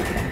Yeah.